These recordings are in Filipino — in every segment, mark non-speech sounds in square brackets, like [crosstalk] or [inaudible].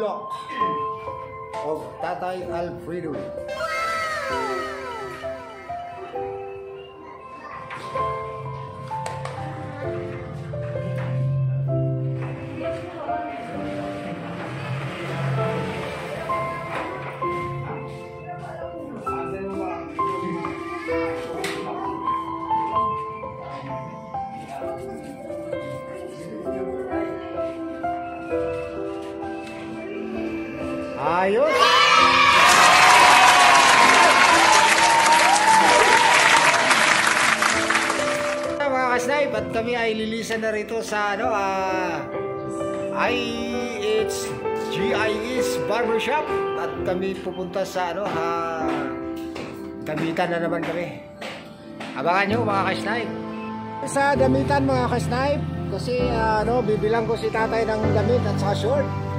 bulok of Tatay Alfredo. Ayos! mga ka-snipe at kami ay lilisan na rito sa ano ah IH GIS Barbershop? At kami pupunta sa ano ha damitan na naman kami. Abangan nyo mga ka-snipe sa damitan mga ka-snipe kasi ah, ano bibilang ko si tatay ng damit at saka short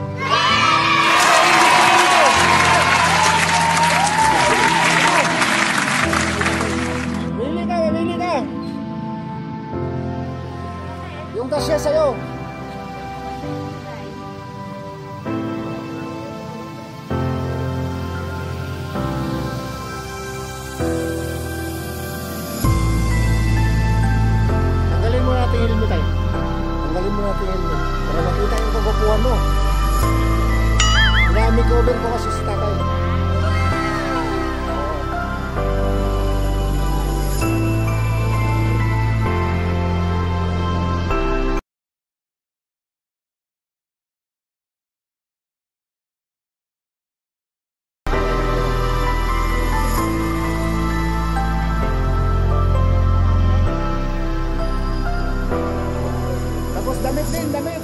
Tapos damit din, damit.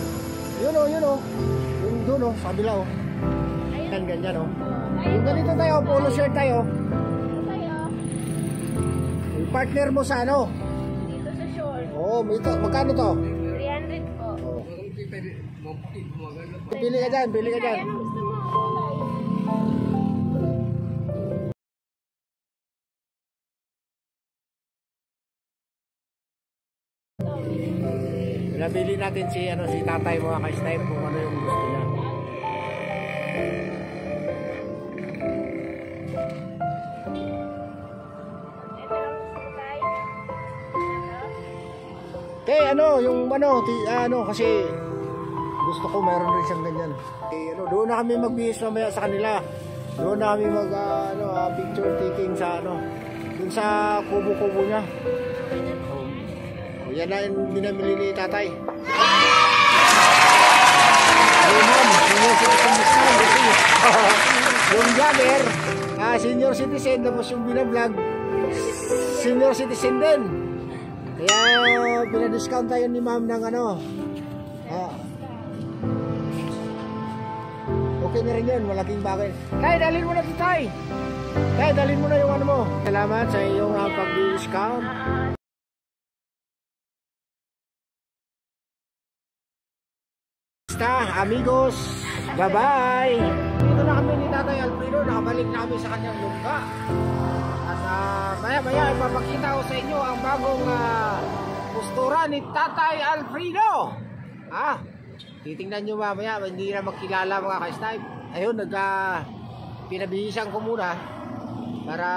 Yun o, yun o. Yung doon o, sa kabila o. Yan, ganyan o. Yung ganito tayo, polo shirt tayo. Yung partner mo sa ano? Dito sa shore. Oo, oh, ito, magkano to? 300 po. Pili ka dyan, pili ka dyan. Ano gusto mo? Nabili natin si ano si tatay mga ka-snipe kung ano yung gusto niya. Ito ang supply. Kay ano, yung ano, ti, ano kasi gusto ko mayroon rin siyang ganyan. Eh, ano, doon na kami magbihis mamaya sa kanila. Doon na kami mag ah, ano, ah, picture taking sa ano, dun sa kubo-kubo niya. Oh, yan na yung binamili ni tatay. Ayun ma'am, senior citizen siya, kasi yung vlogger, ah, senior citizen, tapos yung binablog, senior citizen din. Kaya pinadiscount tayo ni ma'am ng ano. Ah. Okay na rin yun, malaking bagay. Tay, dalhin mo na ito, Tay. Tay, dalhin mo na yung ano mo. Salamat sa iyong uh, pag-discount. Basta, amigos, bye-bye. Dito na kami ni Tatay Alfredo, nakabalik na kami sa kanyang lungga. At ah, maya-maya ipapakita ko sa inyo ang bagong ah, postura ni Tatay Alfredo. Ah, titingnan nyo mamaya, hindi na magkilala mga ka-snipe. Ayun, nag ah, pinabihisan ko muna para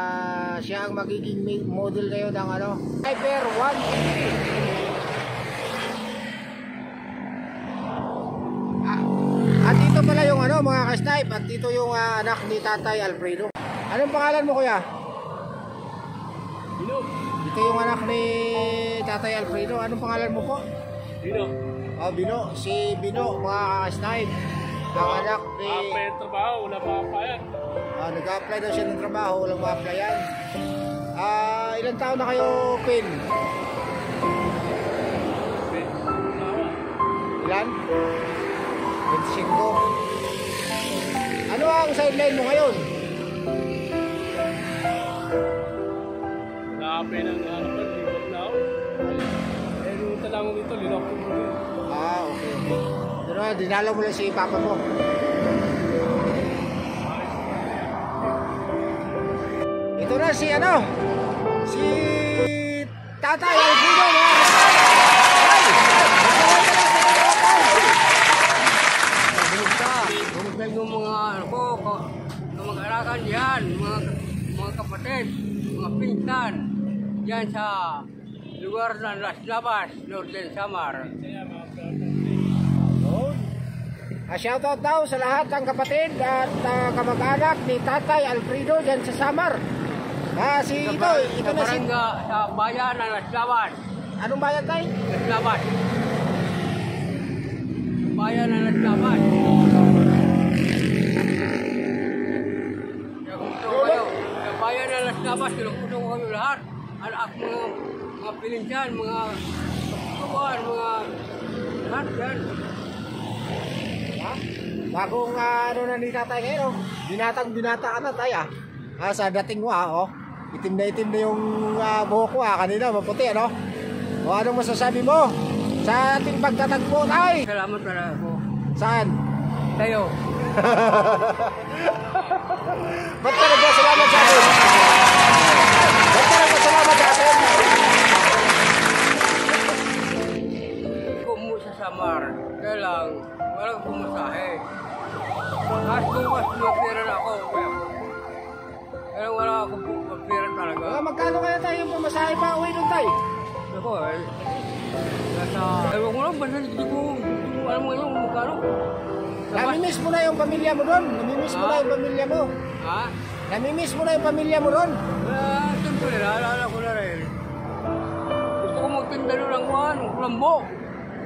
siya ang magiging ma- model ngayon ng ano, Sniper 150. Ah, at dito mga ka-snipe at dito yung ah, anak ni Tatay Alfredo. Anong pangalan mo kuya? Dino. Ito yung anak ni Tatay Alfredo. Anong pangalan mo po? Dino. Oh, Bino. Si Bino, mga ka-snipe. Ang anak ni... Apa yung trabaho? Wala pa pa yan. Ah, nag-apply daw siya ng trabaho. Walang ma-applyan. Ah, ilang taon na kayo, Pin? Ilan? 25. Ano ang sideline mo ngayon? Nakape na harapan. Libat na ako. Eh, nung talangon dito, linok ko mo. Ah, okay. Pero dinalaw mo lang si papa mo. Ito na si ano? Si Tatay Alfredo mga kapatid. Ay! Magkakaroon ka na sa kapatid. Bumog ka. Bumog na yung akin yan, mga, mga kapatid, mga pinsan, yan sa lugar ng Las Lavas, Northern Samar. Yun. Ah, shoutout daw sa lahat ng kapatid at ah, kamag-anak ni Tatay Alfredo dyan sa Samar. Ah, si Sa, ito, ba- ito sa, na si... barangga, sa bayan ng Las Lavas, Anong bayan tay? Las Lavas. Bayan ng Las Lavas. Kaya kung gusto ko kayo, sa bayan ng Las Lavas, kinukuto ko kayo lahat. At ak mga, pilinsan, mga kapuan, mga lahat yan. Ha? Bagong ah, ano na ni Tatay ngayon, oh. Binatang binata ka na tay ah. Ah, sa dating mo ah, oh. Itim na itim na yung ah, buhok ko ah. Kanina maputi ano? O anong masasabi mo sa ating pagtatagpo tay? Salamat talaga po. Saan? Tayo. [laughs] Ba't ka ko lang, basta hindi ko, hindi ko alam ngayon kung magkano. Namimiss mo na yung pamilya mo doon? Namimiss mo na yung pamilya mo? ha? Namimiss mo na yung pamilya mo doon? Ah, siyempre, naalala ko na rin. Gusto ko magtinda doon ng kuhan, kulambo.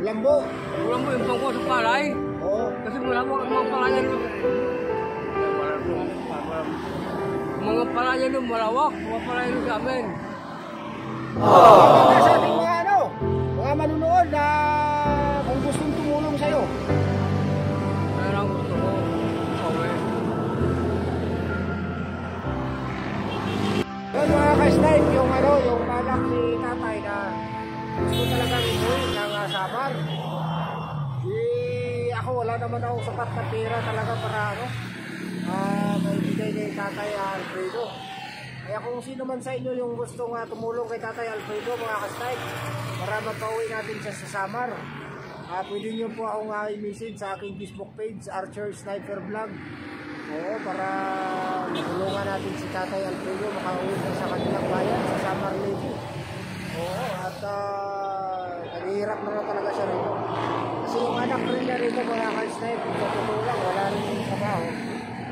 Lambo. Kulambo yung pangko sa palay. Oo. Kasi wala mo ang mga palaya doon. Mga palaya doon malawak, mga palaya doon sa amin. Maganda ka-snipe, yung ano, yung balak ni tatay na gusto talagang umuwi ng uh, Samar. Eh, ako wala naman ako sapat na pera talaga para ano, ah, may bigay ni tatay Alfredo. Kaya kung sino man sa inyo yung gustong uh, tumulong kay tatay Alfredo, mga ka-snipe, para mapauwi natin siya sa Samar. Ah, pwede niyo po akong uh, i-message sa aking Facebook page, Archer Sniper Vlog. Oo, para tulungan natin si Tatay Alfredo makauwi na sa kanilang bayan, sa Samar Lady. Oo, at uh, na lang talaga siya rito. Kasi yung anak rin niya rito, mga ka-snipe, sa wala rin yung trabaho.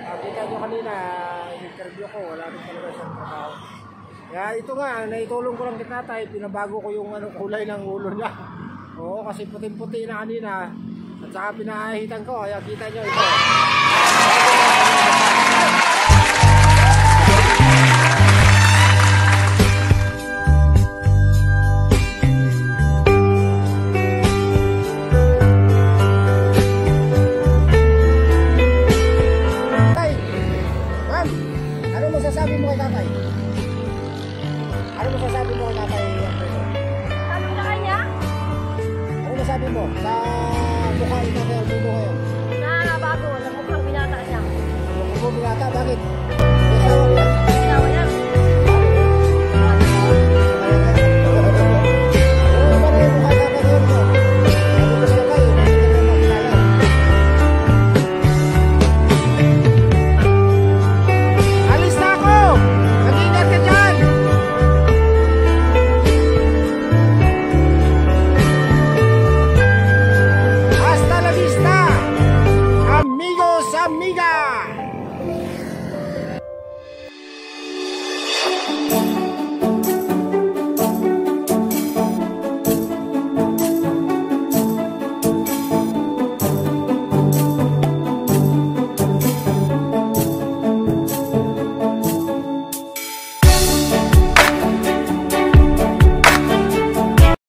Uh, kita nyo kanina, interview ko, wala rin talaga siyang trabaho. Kaya ito nga, naitulong ko lang kay tatay, pinabago ko yung ano, kulay ng ulo niya. [laughs] Oo, kasi puting-puti na kanina. At saka pinaahitan ko, kaya kita nyo ito. Tatay Alfredo